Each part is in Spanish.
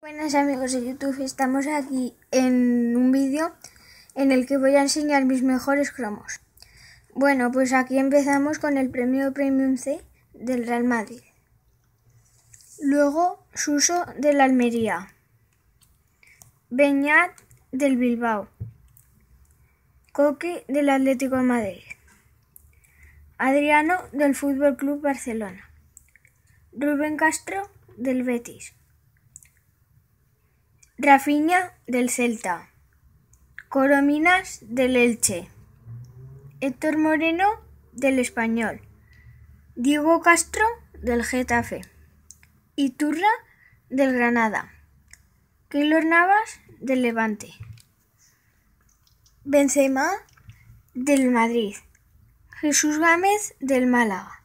Buenas amigos de YouTube, estamos aquí en un vídeo en el que voy a enseñar mis mejores cromos. Bueno, pues aquí empezamos con el premio Premium C del Real Madrid. Luego Suso del Almería. Beñat del Bilbao. Coque del Atlético de Madrid. Adriano del Fútbol Club Barcelona. Rubén Castro del Betis. Rafiña del Celta. Corominas del Elche. Héctor Moreno del Español. Diego Castro del Getafe. Iturra del Granada. Keylor Navas del Levante. Benzema del Madrid. Jesús Gámez del Málaga.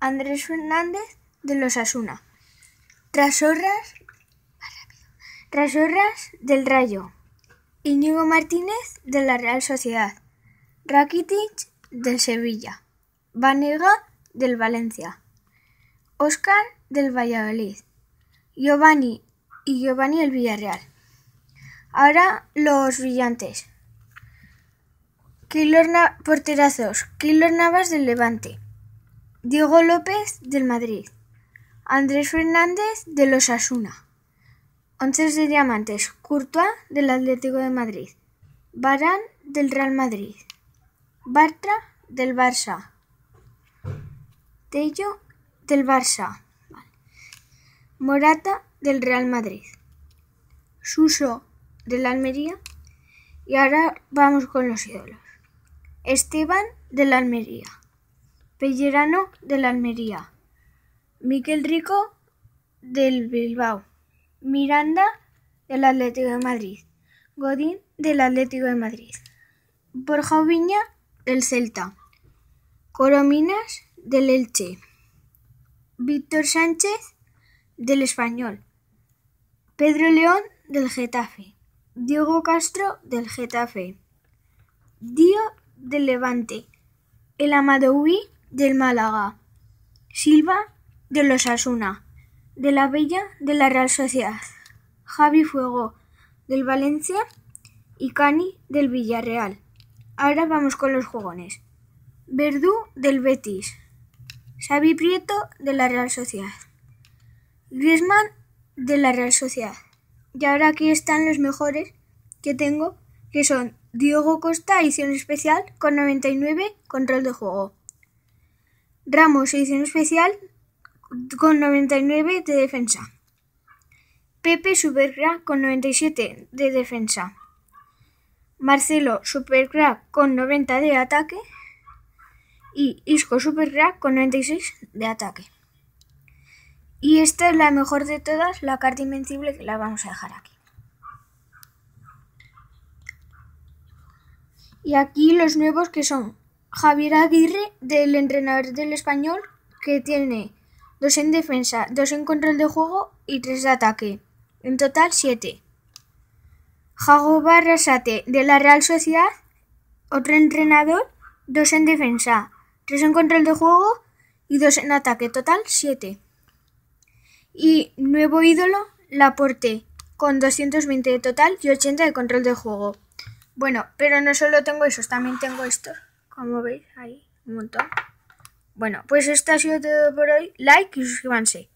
Andrés Fernández de los Asuna. Trasorras Trasorras del Rayo. Íñigo Martínez de la Real Sociedad. Rakitic del Sevilla. Vanega del Valencia. Óscar del Valladolid. Giovanni y Giovanni el Villarreal. Ahora los brillantes. Na porterazos. Keylor Navas del Levante. Diego López del Madrid. Andrés Fernández de los Asuna. Once de diamantes: Courtois del Atlético de Madrid, Varane del Real Madrid, Bartra del Barça, Tello del Barça, Morata del Real Madrid, Suso del Almería. Y ahora vamos con los ídolos. Esteban del Almería, Pellerano del Almería, Miquel Rico del Bilbao. Miranda del Atlético de Madrid, Godín del Atlético de Madrid, Borja Viña del Celta, Corominas del Elche, Víctor Sánchez del Español, Pedro León del Getafe, Diego Castro del Getafe, Dio del Levante, El Amadoui del Málaga, Silva de los Asuna de la Bella de la Real Sociedad, Javi Fuego del Valencia y Cani del Villarreal. Ahora vamos con los jugones. Verdú del Betis, Xavi Prieto de la Real Sociedad, Griezmann de la Real Sociedad. Y ahora aquí están los mejores que tengo, que son Diego Costa, edición especial, con 99, control de juego. Ramos, edición especial, con 99 de defensa. Pepe Supercrack con 97 de defensa. Marcelo Supercrack con 90 de ataque. Y Isco Supercrack con 96 de ataque. Y esta es la mejor de todas, la carta invencible que la vamos a dejar aquí. Y aquí los nuevos que son Javier Aguirre, del entrenador del español, que tiene dos en defensa, dos en control de juego y tres de ataque. En total, siete. Jago Barrasate de la Real Sociedad, otro entrenador, dos en defensa, tres en control de juego y dos en ataque. Total, siete. Y nuevo ídolo, Laporte, con 220 de total y 80 de control de juego. Bueno, pero no solo tengo esos, también tengo estos. Como veis, ahí, un montón. Bueno, pues esto ha sido todo por hoy. Like y suscríbanse.